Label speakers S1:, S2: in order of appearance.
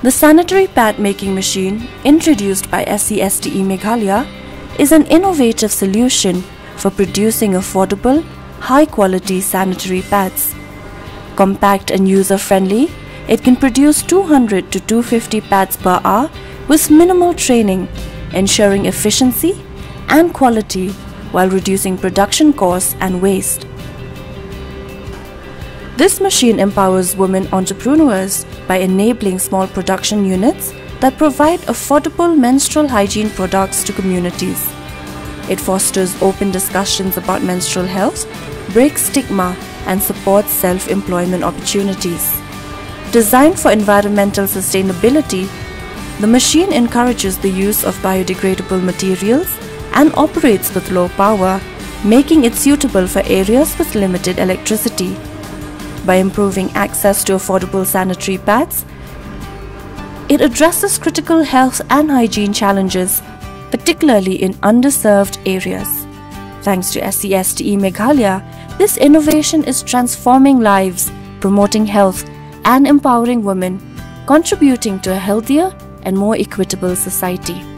S1: The sanitary pad making machine, introduced by SCSTE Meghalaya, is an innovative solution for producing affordable, high quality sanitary pads. Compact and user friendly, it can produce 200 to 250 pads per hour with minimal training, ensuring efficiency and quality while reducing production costs and waste. This machine empowers women entrepreneurs by enabling small production units that provide affordable menstrual hygiene products to communities. It fosters open discussions about menstrual health, breaks stigma, and supports self employment opportunities. Designed for environmental sustainability, the machine encourages the use of biodegradable materials and operates with low power, making it suitable for areas with limited electricity by improving access to affordable sanitary pads. It addresses critical health and hygiene challenges, particularly in underserved areas. Thanks to SCSTE Meghalaya, this innovation is transforming lives, promoting health, and empowering women, contributing to a healthier and more equitable society.